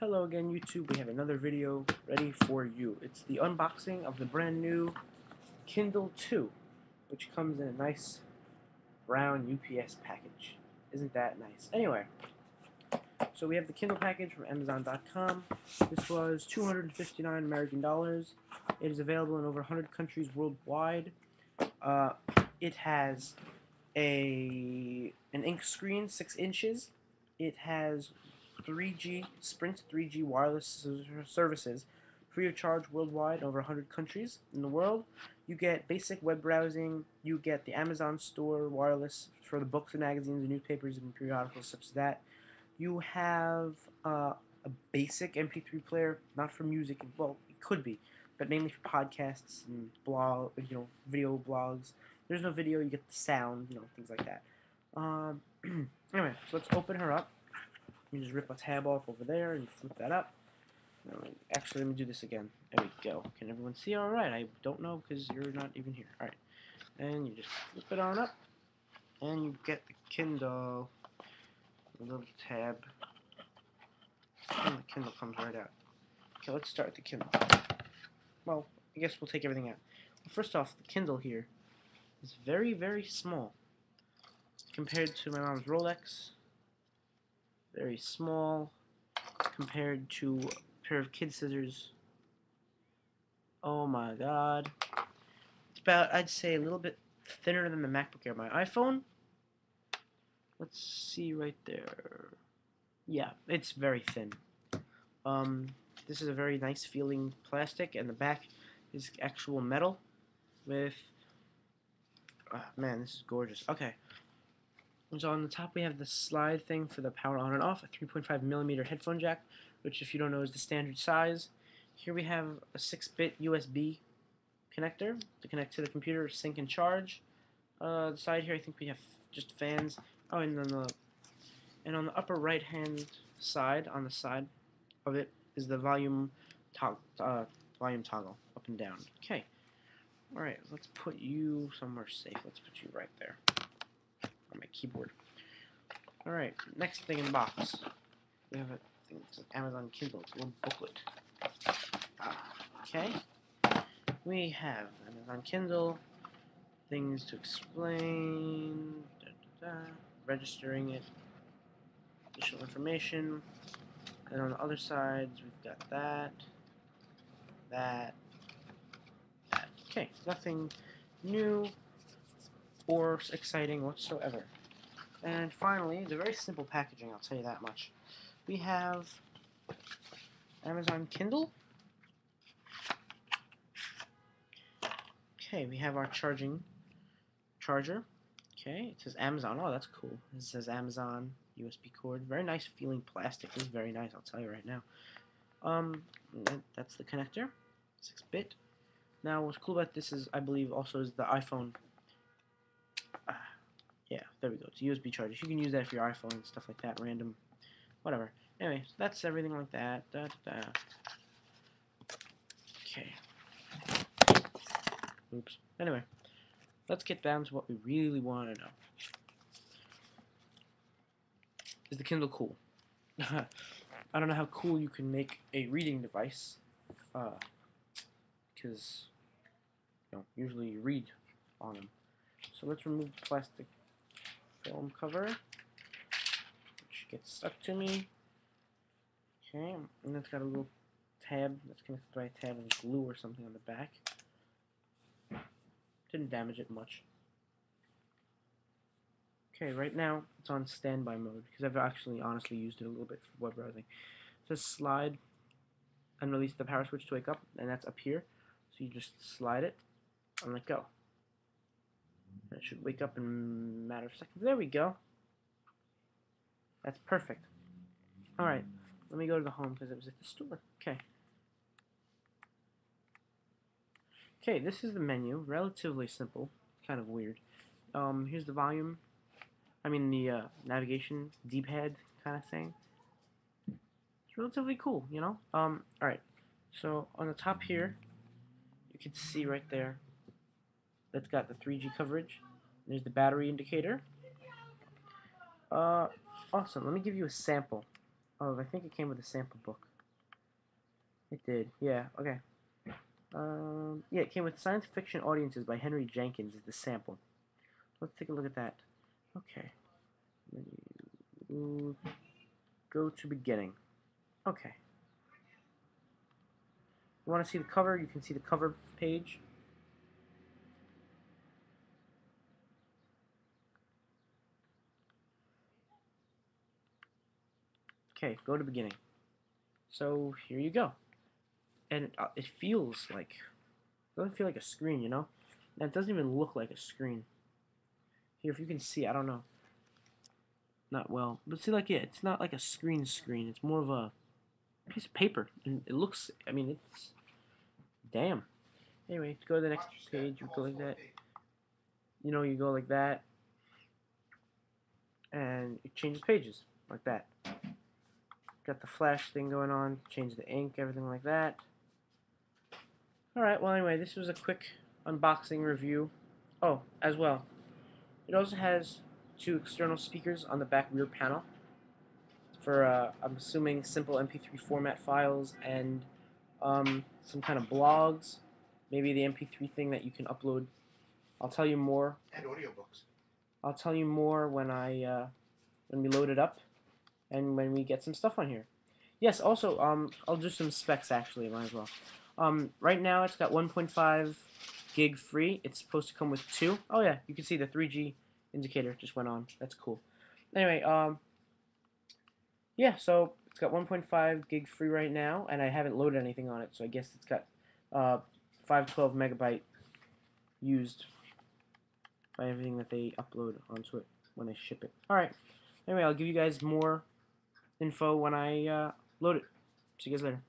Hello again YouTube, we have another video ready for you. It's the unboxing of the brand new Kindle 2, which comes in a nice brown UPS package. Isn't that nice? Anyway, so we have the Kindle package from Amazon.com. This was 259 American dollars. It is available in over 100 countries worldwide. Uh, it has a an ink screen, 6 inches. It has 3G, Sprint 3G wireless services free of charge worldwide over 100 countries in the world. You get basic web browsing, you get the Amazon store wireless for the books and magazines and newspapers and periodicals such as that. You have uh, a basic MP3 player, not for music, well, it could be, but mainly for podcasts and blog, you know, video blogs. There's no video, you get the sound, you know, things like that. Um, anyway, so let's open her up. You just rip a tab off over there and flip that up. Actually, let me do this again. There we go. Can everyone see all right? I don't know because you're not even here. All right. And you just flip it on up. And you get the Kindle. Little tab. And the Kindle comes right out. Okay, let's start the Kindle. Well, I guess we'll take everything out. First off, the Kindle here is very, very small. Compared to my mom's Rolex, very small compared to a pair of kid scissors. Oh my god. It's about, I'd say, a little bit thinner than the MacBook Air. My iPhone, let's see right there. Yeah, it's very thin. Um, this is a very nice feeling plastic, and the back is actual metal with... Oh, man, this is gorgeous. Okay. So on the top we have the slide thing for the power on and off, a 3.5 millimeter headphone jack, which if you don't know is the standard size. Here we have a 6-bit USB connector to connect to the computer, sync and charge. Uh, the side here I think we have just fans. Oh, and then the and on the upper right hand side, on the side of it, is the volume toggle, uh, volume toggle up and down. Okay. All right, let's put you somewhere safe. Let's put you right there on my keyboard. Alright, next thing in the box. We have a thing, it's an Amazon Kindle, it's a little booklet. Okay. We have Amazon Kindle, things to explain, da, da, da, registering it, additional information, and on the other sides we've got that, that, that. Okay, nothing new or exciting whatsoever. And finally, the very simple packaging, I'll tell you that much. We have Amazon Kindle. Okay, we have our charging charger. Okay, it says Amazon. Oh, that's cool. It says Amazon USB cord. Very nice feeling plastic. This is very nice, I'll tell you right now. Um, that's the connector. 6-bit. Now, what's cool about this is, I believe, also is the iPhone yeah, there we go. It's USB chargers. You can use that for your iPhone and stuff like that, random, whatever. Anyway, so that's everything like that. Da, da, da. Okay. Oops. Anyway, let's get down to what we really want to know. Is the Kindle cool? I don't know how cool you can make a reading device, because uh, you know, usually you read on them. So let's remove the plastic film cover, which gets stuck to me. Okay, and it's got a little tab that's connected by a tab with glue or something on the back. Didn't damage it much. Okay, right now it's on standby mode because I've actually honestly used it a little bit for web browsing. It says slide and release the power switch to wake up, and that's up here. So you just slide it and let go. It should wake up in a matter of seconds. There we go. That's perfect. Alright, let me go to the home because it was at the store. Okay. Okay, this is the menu. Relatively simple. Kind of weird. Um, here's the volume. I mean the uh, navigation D-pad kind of thing. It's relatively cool, you know? Um, alright. So, on the top here, you can see right there that's got the 3G coverage. There's the battery indicator. Uh, awesome. Let me give you a sample Oh, I think it came with a sample book. It did. Yeah. Okay. Um, yeah, it came with Science Fiction Audiences by Henry Jenkins is the sample. Let's take a look at that. Okay. Go to beginning. Okay. You want to see the cover? You can see the cover page. Okay, go to beginning. So here you go. And uh, it feels like, it doesn't feel like a screen, you know? And it doesn't even look like a screen. Here, if you can see, I don't know. Not well. But see, like, yeah, it's not like a screen screen. It's more of a piece of paper. And it looks, I mean, it's, damn. Anyway, to go to the next page, you go like that. You know, you go like that. And it changes pages, like that. Got the flash thing going on, change the ink, everything like that. Alright, well anyway, this was a quick unboxing review. Oh, as well. It also has two external speakers on the back rear panel for, uh, I'm assuming, simple MP3 format files and um, some kind of blogs. Maybe the MP3 thing that you can upload. I'll tell you more. And audiobooks. I'll tell you more when I uh, when we load it up and when we get some stuff on here. Yes, also, um, I'll do some specs actually, might as well. Um, right now it's got 1.5 gig free. It's supposed to come with two. Oh yeah, you can see the 3G indicator just went on. That's cool. Anyway, um, yeah, so it's got 1.5 gig free right now, and I haven't loaded anything on it, so I guess it's got uh, 512 megabyte used by everything that they upload onto it when they ship it. Alright, anyway, I'll give you guys more info when I uh, load it. See you guys later.